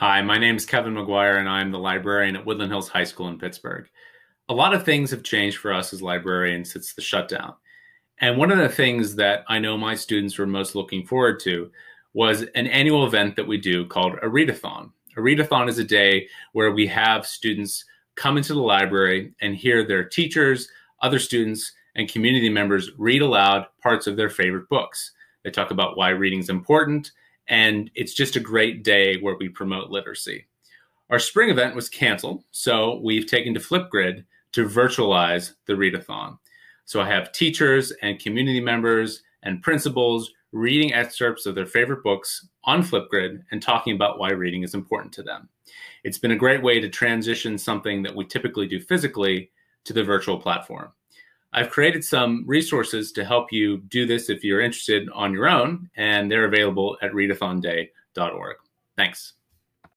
Hi, my name is Kevin McGuire, and I'm the librarian at Woodland Hills High School in Pittsburgh. A lot of things have changed for us as librarians since the shutdown. And one of the things that I know my students were most looking forward to was an annual event that we do called a readathon. A readathon is a day where we have students come into the library and hear their teachers, other students, and community members read aloud parts of their favorite books. They talk about why reading is important, and it's just a great day where we promote literacy. Our spring event was canceled, so we've taken to Flipgrid to virtualize the readathon. So I have teachers and community members and principals reading excerpts of their favorite books on Flipgrid and talking about why reading is important to them. It's been a great way to transition something that we typically do physically to the virtual platform. I've created some resources to help you do this if you're interested on your own, and they're available at readathonday.org. Thanks.